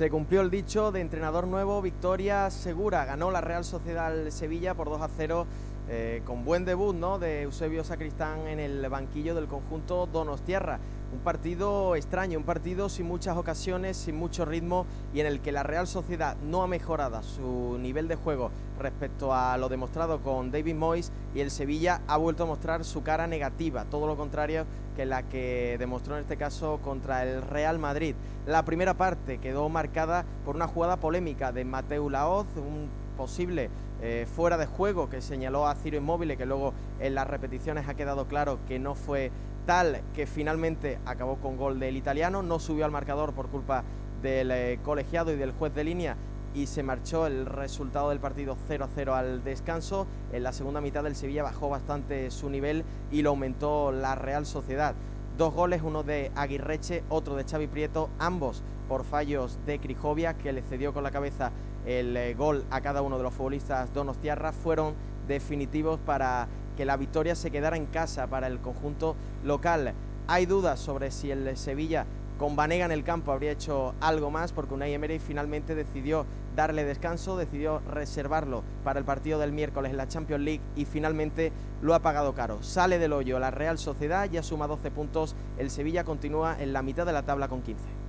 Se cumplió el dicho de entrenador nuevo, victoria segura. Ganó la Real Sociedad Sevilla por 2 a 0 eh, con buen debut ¿no? de Eusebio Sacristán en el banquillo del conjunto Donostierra. Un partido extraño, un partido sin muchas ocasiones, sin mucho ritmo y en el que la Real Sociedad no ha mejorado su nivel de juego respecto a lo demostrado con David Moyes y el Sevilla ha vuelto a mostrar su cara negativa, todo lo contrario que la que demostró en este caso contra el Real Madrid. La primera parte quedó marcada por una jugada polémica de Mateu Laoz, un posible eh, fuera de juego que señaló a Ciro Inmóvil, que luego en las repeticiones ha quedado claro que no fue tal, que finalmente acabó con gol del italiano, no subió al marcador por culpa del eh, colegiado y del juez de línea y se marchó el resultado del partido 0 a 0 al descanso. En la segunda mitad del Sevilla bajó bastante su nivel y lo aumentó la Real Sociedad. Dos goles, uno de Aguirreche, otro de Xavi Prieto, ambos por fallos de Crijovia, que le cedió con la cabeza el eh, gol a cada uno de los futbolistas donostiarra, fueron definitivos para que la victoria se quedara en casa para el conjunto local. Hay dudas sobre si el Sevilla con Vanega en el campo habría hecho algo más porque Unai Emery finalmente decidió darle descanso, decidió reservarlo para el partido del miércoles en la Champions League y finalmente lo ha pagado caro. Sale del hoyo la Real Sociedad, ya suma 12 puntos, el Sevilla continúa en la mitad de la tabla con 15.